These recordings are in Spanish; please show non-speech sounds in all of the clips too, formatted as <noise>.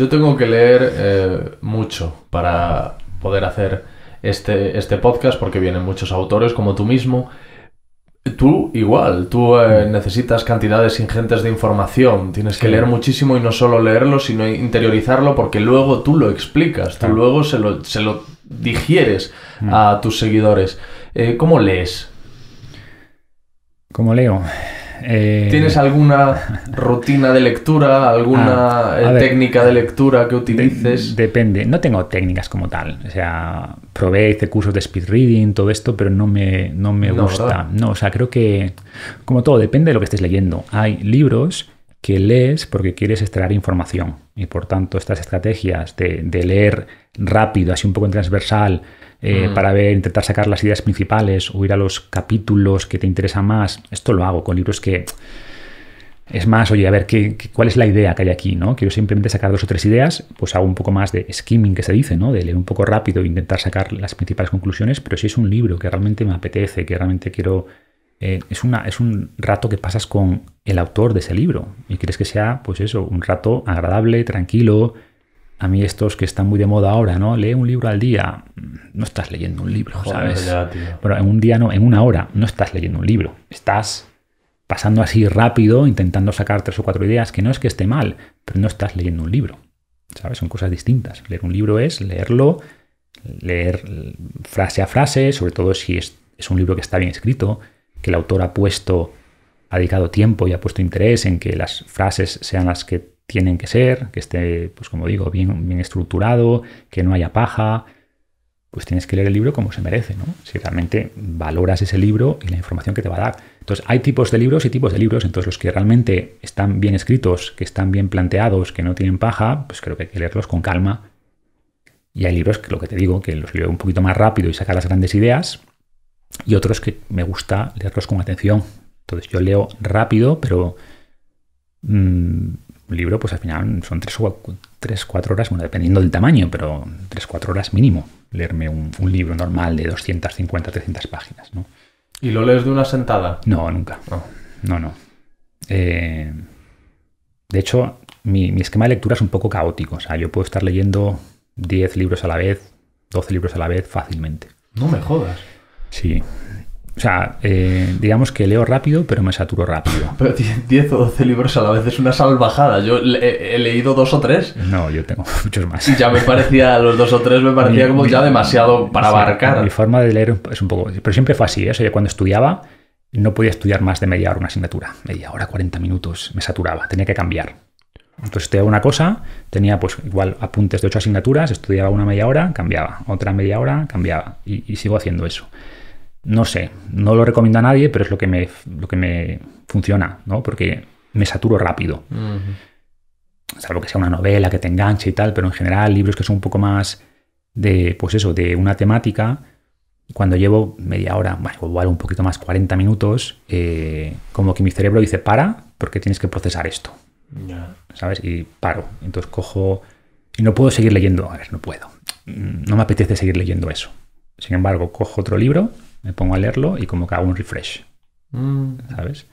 Yo tengo que leer eh, mucho para poder hacer este, este podcast porque vienen muchos autores como tú mismo. Tú igual, tú eh, necesitas cantidades ingentes de información, tienes que Sí. leer muchísimo y no solo leerlo, sino interiorizarlo porque luego tú lo explicas, tú luego se lo, se lo digieres Mm. a tus seguidores. Eh, ¿Cómo lees? ¿Cómo leo? Eh, ¿Tienes alguna rutina de lectura, alguna Ah, eh, ver. técnica de lectura que de- utilices? depende. No tengo técnicas como tal. O sea, probé, hice cursos de speed reading, todo esto, pero no me, no me No, gusta. ¿verdad? No, o sea, creo que, como todo, depende de lo que estés leyendo. Hay libros que lees porque quieres extraer información y por tanto estas estrategias de, de leer rápido, así un poco en transversal, eh, Mm. para ver, intentar sacar las ideas principales o ir a los capítulos que te interesan más, esto lo hago con libros que es más, oye, a ver, ¿qué, qué- cuál es la idea que hay aquí? ¿no? Quiero simplemente sacar dos o tres ideas, pues hago un poco más de skimming que se dice, ¿no? De leer un poco rápido e intentar sacar las principales conclusiones, pero si es un libro que realmente me apetece, que realmente quiero... eh, es, una, es un rato que pasas con el autor de ese libro y quieres que sea, pues eso, un rato agradable, tranquilo. A mí estos que están muy de moda ahora, ¿no? Lee un libro al día. No estás leyendo un libro, Joder, ¿sabes? ya. Pero en un día no, en una hora no estás leyendo un libro. Estás pasando así rápido, intentando sacar tres o cuatro ideas, que no es que esté mal, pero no estás leyendo un libro. ¿Sabes? Son cosas distintas. Leer un libro es leerlo, leer frase a frase, sobre todo si es, es un libro que está bien escrito, que el autor ha puesto, ha dedicado tiempo y ha puesto interés en que las frases sean las que tienen que ser, que esté, pues como digo, bien, bien estructurado, que no haya paja, pues tienes que leer el libro como se merece, ¿no? Si realmente valoras ese libro y la información que te va a dar. Entonces, hay tipos de libros y tipos de libros. Entonces, los que realmente están bien escritos, que están bien planteados, que no tienen paja, pues creo que hay que leerlos con calma. Y hay libros que, lo que te digo, que los leo un poquito más rápido y sacar las grandes ideas. Y otros que me gusta leerlos con atención. Entonces, yo leo rápido, pero mm, un libro, pues al final son tres o cu- tres, cuatro horas, bueno, dependiendo del tamaño, pero tres, cuatro horas mínimo, leerme un, un libro normal de 250, 300 páginas, ¿no? ¿Y lo lees de una sentada? No, nunca. No. No, no. Eh, de hecho, mi, mi esquema de lectura es un poco caótico. O sea, yo puedo estar leyendo 10 libros a la vez, 12 libros a la vez fácilmente. No me jodas. Sí. O sea, eh, digamos que leo rápido, pero me saturo rápido. <laughs> Pero 10 o 12 libros a la vez es una salvajada. Yo le- he, leído dos o tres No, yo tengo <laughs> muchos más. y ya me parecía, los dos o tres me parecía Mi- como mi- ya demasiado para Sí, abarcar. Mi forma de leer es un poco. Pero siempre fue así. ¿eh? O sea, yo cuando estudiaba, no podía estudiar más de media hora una asignatura. Media hora, 40 minutos. Me saturaba. Tenía que cambiar. Entonces estudiaba una cosa, tenía pues igual apuntes de ocho asignaturas, estudiaba una media hora, cambiaba. Otra media hora, cambiaba. Y, y sigo haciendo eso. No sé, no lo recomiendo a nadie, pero es lo que me, lo que me funciona, ¿no? Porque me saturo rápido Ujú. salvo que sea una novela que te enganche y tal, pero en general libros que son un poco más de, pues eso, de una temática, cuando llevo media hora, bueno, igual un poquito más, 40 minutos, eh, como que mi cerebro dice, para, porque tienes que procesar esto, ¿sabes? Y paro. Entonces cojo y no puedo seguir leyendo, a ver, no puedo. No me apetece seguir leyendo eso. Sin embargo, cojo otro libro, me pongo a leerlo y como que hago un refresh. Mm. ¿sabes?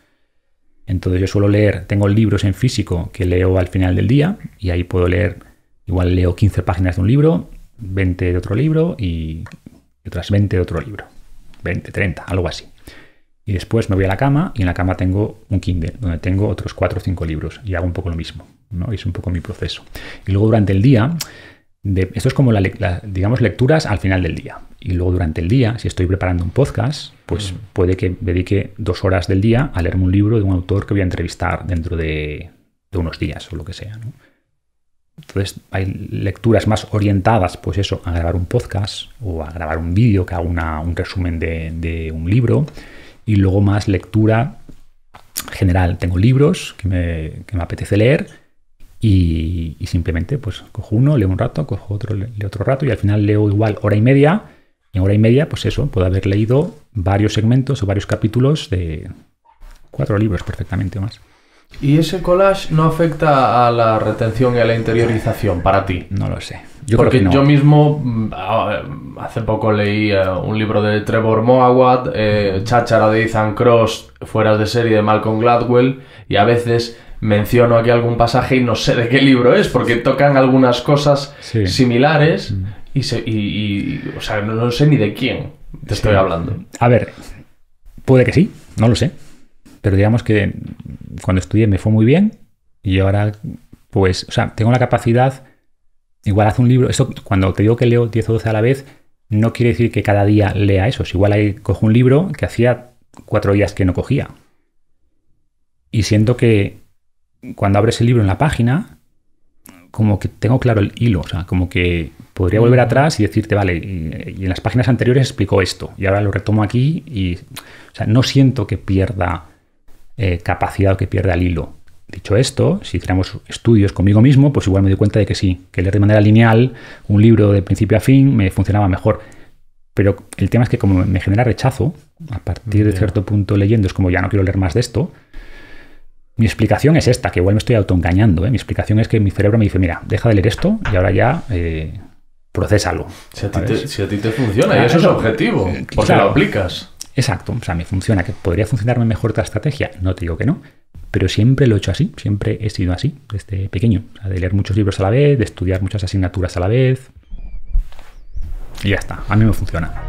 Entonces yo suelo leer, tengo libros en físico que leo al final del día y ahí puedo leer, igual leo 15 páginas de un libro, 20 de otro libro y otras 20 de otro libro. 20, 30, algo así. Y después me voy a la cama y en la cama tengo un Kindle donde tengo otros 4 o 5 libros y hago un poco lo mismo. ¿no? Y es un poco mi proceso. Y luego durante el día, de- esto es como, la, digamos, lecturas al final del día. Y luego durante el día, si estoy preparando un podcast, pues puede que dedique dos horas del día a leerme un libro de un autor que voy a entrevistar dentro de, de unos días o lo que sea. ¿no? Entonces hay lecturas más orientadas, pues eso, a grabar un podcast o a grabar un vídeo que haga una- un resumen de, de un libro. Y luego más lectura general. Tengo libros que me, que me apetece leer y, simplemente pues cojo uno, leo un rato, cojo otro, le- leo otro rato y al final leo igual hora y media. Y en hora y media, pues eso, puedo haber leído varios segmentos o varios capítulos de cuatro libros perfectamente o más. ¿Y ese collage no afecta a la retención y a la interiorización para ti? No lo sé. Yo Porque creo que no. yo mismo mm, hace poco leí eh, un libro de Trevor Moawad, eh, Cháchara de Ethan Cross, fuera de serie de Malcolm Gladwell, y a veces menciono aquí algún pasaje y no sé de qué libro es, porque tocan algunas cosas Sí. similares y, se- y- y- o sea, no, no sé ni de quién te estoy hablando. A ver, puede que sí, no lo sé. Pero digamos que cuando estudié me fue muy bien y ahora, pues, o sea, tengo la capacidad, igual hace un libro, eso cuando te digo que leo 10 o 12 a la vez, no quiere decir que cada día lea esos. Igual ahí cojo un libro que hacía cuatro días que no cogía. Y siento que cuando abres el libro en la página, como que tengo claro el hilo, o sea, como que podría volver atrás y decirte, vale, y, y en las páginas anteriores explicó esto, y ahora lo retomo aquí, y, o sea, no siento que pierda eh, capacidad o que pierda el hilo. Dicho esto, si hiciéramos estudios conmigo mismo, pues igual me doy cuenta de que sí, que leer de manera lineal un libro de principio a fin me funcionaba mejor. Pero el tema es que como me genera rechazo, a partir de cierto punto leyendo, es como ya no quiero leer más de esto, mi explicación es esta, que igual me estoy autoengañando. ¿eh? Mi explicación es que mi cerebro me dice, mira, deja de leer esto y ahora ya eh, procésalo. Si a, ti te, si a ti te funciona, y eso es objetivo, eh, porque claro. lo aplicas. Exacto, o sea, me funciona, que podría funcionarme mejor otra estrategia, no te digo que no, pero siempre lo he hecho así, siempre he sido así, desde pequeño, o sea, de leer muchos libros a la vez, de estudiar muchas asignaturas a la vez. Y ya está, a mí me funciona.